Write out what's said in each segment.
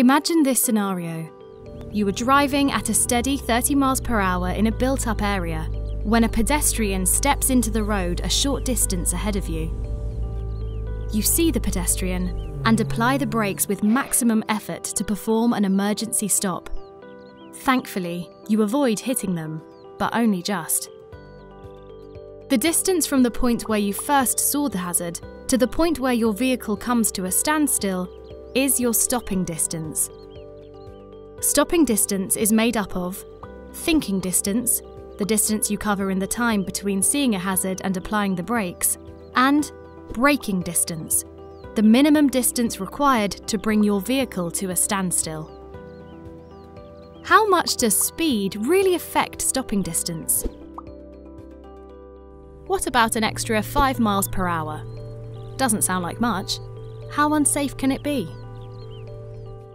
Imagine this scenario. You were driving at a steady 30 miles per hour in a built up area when a pedestrian steps into the road a short distance ahead of you. You see the pedestrian and apply the brakes with maximum effort to perform an emergency stop. Thankfully, you avoid hitting them, but only just. The distance from the point where you first saw the hazard to the point where your vehicle comes to a standstill is your stopping distance. Stopping distance is made up of thinking distance, the distance you cover in the time between seeing a hazard and applying the brakes, and braking distance, the minimum distance required to bring your vehicle to a standstill. How much does speed really affect stopping distance? What about an extra 5 miles per hour? Doesn't sound like much. How unsafe can it be?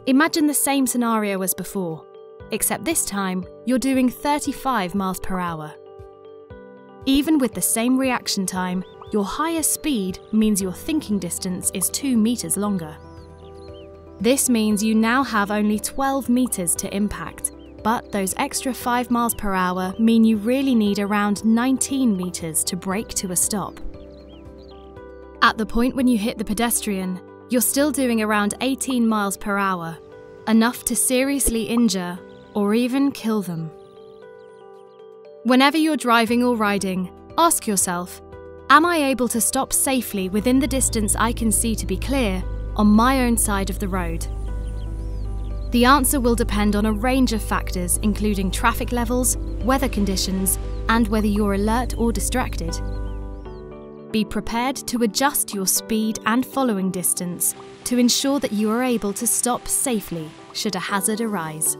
Imagine the same scenario as before, except this time you're doing 35 miles per hour. Even with the same reaction time, your higher speed means your thinking distance is 2 metres longer. This means you now have only 12 metres to impact, but those extra 5 miles per hour mean you really need around 19 metres to brake to a stop. At the point when you hit the pedestrian, you're still doing around 18 miles per hour, enough to seriously injure or even kill them. Whenever you're driving or riding, ask yourself Am I able to stop safely within the distance I can see to be clear on my own side of the road? The answer will depend on a range of factors, including traffic levels, weather conditions, and whether you're alert or distracted. Be prepared to adjust your speed and following distance to ensure that you are able to stop safely should a hazard arise.